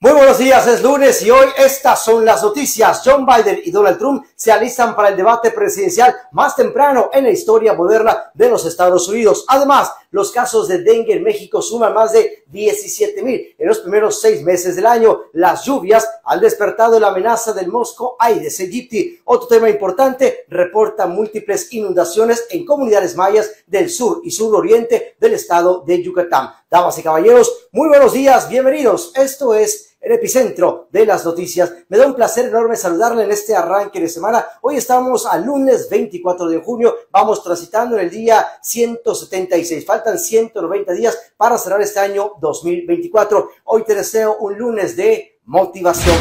Muy buenos días, es lunes y hoy estas son las noticias. John Biden y Donald Trump se alistan para el debate presidencial más temprano en la historia moderna de los Estados Unidos. Además, los casos de dengue en México suman más de 17 mil en los primeros seis meses del año. Las lluvias han despertado la amenaza del mosco Aedes aegypti. Otro tema importante, reporta múltiples inundaciones en comunidades mayas del sur y suroriente del estado de Yucatán. Damas y caballeros, muy buenos días, bienvenidos. Esto es el epicentro de las noticias. Me da un placer enorme saludarle en este arranque de semana. Hoy estamos al lunes 24 de junio, vamos transitando en el día 176. Faltan 190 días para cerrar este año 2024. Hoy te deseo un lunes de motivación.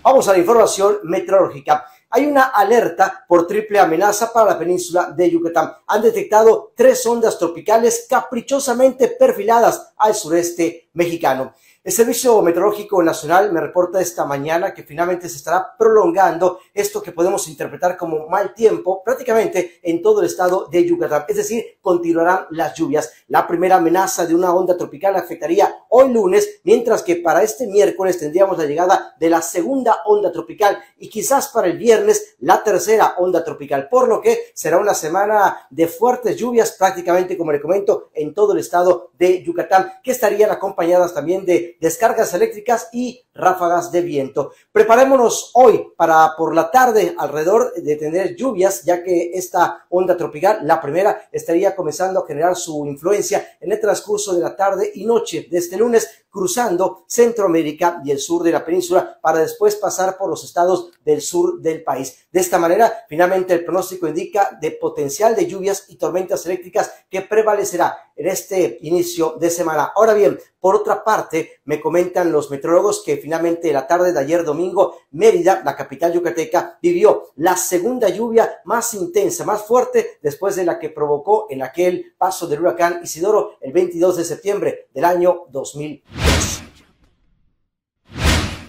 Vamos a la información meteorológica hay una alerta por triple amenaza para la península de Yucatán. Han detectado tres ondas tropicales caprichosamente perfiladas al sureste mexicano. El Servicio Meteorológico Nacional me reporta esta mañana que finalmente se estará prolongando esto que podemos interpretar como mal tiempo prácticamente en todo el estado de Yucatán. Es decir, continuarán las lluvias. La primera amenaza de una onda tropical afectaría hoy lunes, mientras que para este miércoles tendríamos la llegada de la segunda onda tropical y quizás para el viernes la tercera onda tropical, por lo que será una semana de fuertes lluvias prácticamente, como le comento, en todo el estado de Yucatán, que estarían acompañadas también de descargas eléctricas y ráfagas de viento. Preparémonos hoy para por la tarde alrededor de tener lluvias, ya que esta onda tropical, la primera, estaría comenzando a generar su influencia en el transcurso de la tarde y noche de este lunes, cruzando Centroamérica y el sur de la península para después pasar por los estados del sur del país. De esta manera, finalmente el pronóstico indica de potencial de lluvias y tormentas eléctricas que prevalecerá en este inicio de semana. Ahora bien, por otra parte, me comentan los meteorólogos que finalmente la tarde de ayer domingo, Mérida, la capital yucateca, vivió la segunda lluvia más intensa, más fuerte después de la que provocó en aquel paso del huracán Isidoro el 22 de septiembre del año 2000.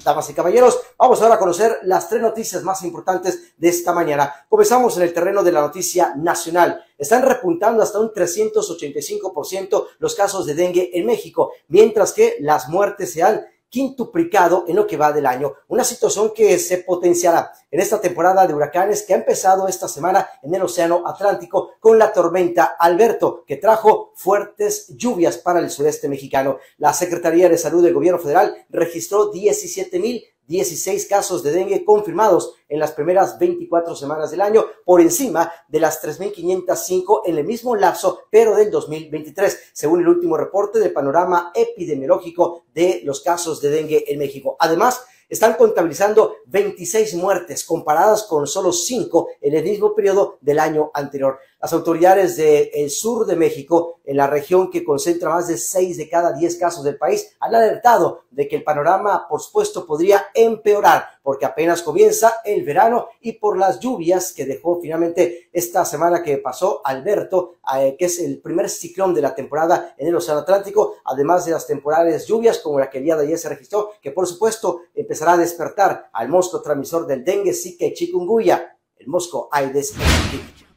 Damas y caballeros, vamos ahora a conocer las tres noticias más importantes de esta mañana. Comenzamos en el terreno de la noticia nacional. Están repuntando hasta un 385% los casos de dengue en México, mientras que las muertes se han quintuplicado en lo que va del año. Una situación que se potenciará en esta temporada de huracanes que ha empezado esta semana en el Océano Atlántico con la tormenta Alberto, que trajo fuertes lluvias para el sureste mexicano. La Secretaría de Salud del Gobierno Federal registró 17 mil 16 casos de dengue confirmados en las primeras 24 semanas del año, por encima de las 3.505 en el mismo lapso, pero del 2023, según el último reporte del panorama epidemiológico de los casos de dengue en México. Además, están contabilizando 26 muertes comparadas con solo 5 en el mismo periodo del año anterior. Las autoridades del sur de México, en la región que concentra más de 6 de cada 10 casos del país, han alertado de que el panorama, por supuesto, podría empeorar porque apenas comienza el verano y por las lluvias que dejó finalmente esta semana que pasó Alberto, eh, que es el primer ciclón de la temporada en el Océano Atlántico, además de las temporales lluvias como la que el día de ayer se registró, que por supuesto empezará a despertar al mosco transmisor del dengue, zika y chikungunya, el mosco Aedes aegypti.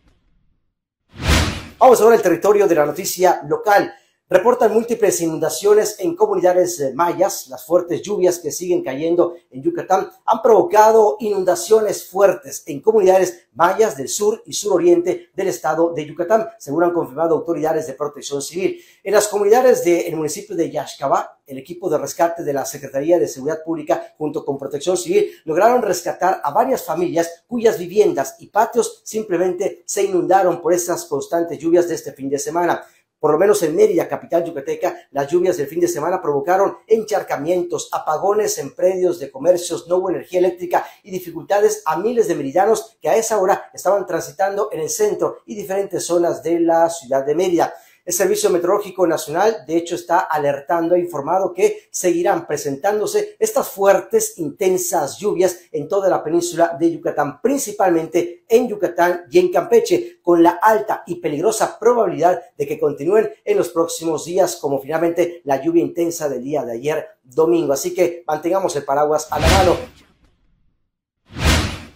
Vamos ahora al territorio de la noticia local. Reportan múltiples inundaciones en comunidades mayas. Las fuertes lluvias que siguen cayendo en Yucatán han provocado inundaciones fuertes en comunidades mayas del sur y suroriente del estado de Yucatán, según han confirmado autoridades de protección civil. En las comunidades del municipio de Yaxcabá, el equipo de rescate de la Secretaría de Seguridad Pública junto con Protección Civil lograron rescatar a varias familias cuyas viviendas y patios simplemente se inundaron por esas constantes lluvias de este fin de semana. Por lo menos en Mérida, capital yucateca, las lluvias del fin de semana provocaron encharcamientos, apagones en predios de comercios, no hubo energía eléctrica y dificultades a miles de meridianos que a esa hora estaban transitando en el centro y diferentes zonas de la ciudad de Mérida. El Servicio Meteorológico Nacional, de hecho, está alertando, ha informado que seguirán presentándose estas fuertes, intensas lluvias en toda la península de Yucatán, principalmente en Yucatán y en Campeche, con la alta y peligrosa probabilidad de que continúen en los próximos días, como finalmente la lluvia intensa del día de ayer domingo. Así que mantengamos el paraguas a la mano.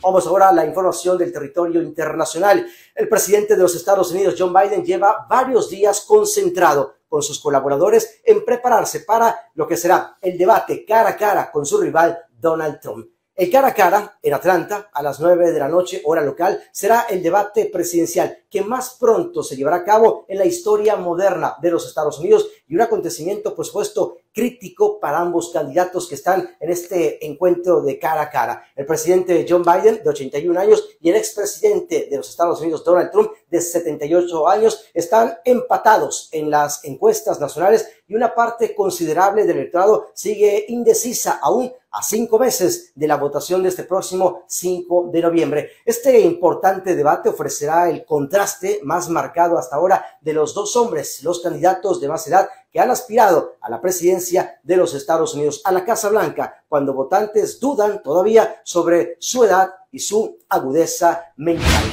Vamos ahora a la información del territorio internacional. El presidente de los Estados Unidos, John Biden, lleva varios días concentrado con sus colaboradores en prepararse para lo que será el debate cara a cara con su rival Donald Trump. El cara a cara en Atlanta a las 9 de la noche, hora local, será el debate presidencial que más pronto se llevará a cabo en la historia moderna de los Estados Unidos y un acontecimiento, por supuesto, crítico para ambos candidatos que están en este encuentro de cara a cara. El presidente John Biden, de 81 años, y el expresidente de los Estados Unidos, Donald Trump, de 78 años, están empatados en las encuestas nacionales y una parte considerable del electorado sigue indecisa aún a cinco meses de la votación de este próximo 5 de noviembre. Este importante debate ofrecerá el contraste más marcado hasta ahora de los dos hombres, los candidatos de más edad que han aspirado a la presidencia de los Estados Unidos, a la Casa Blanca, cuando votantes dudan todavía sobre su edad y su agudeza mental.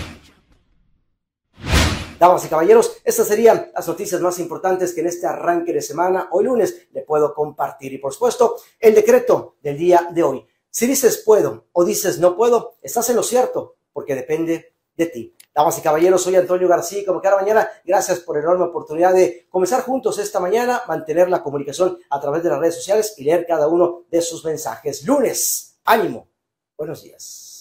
Damas y caballeros, estas serían las noticias más importantes que en este arranque de semana, hoy lunes, le puedo compartir. Y por supuesto, el decreto del día de hoy. Si dices puedo o dices no puedo, estás en lo cierto, porque depende de ti. Damas y caballeros, soy Antonio García, como cada mañana, gracias por la enorme oportunidad de comenzar juntos esta mañana, mantener la comunicación a través de las redes sociales y leer cada uno de sus mensajes. Lunes, ánimo, buenos días.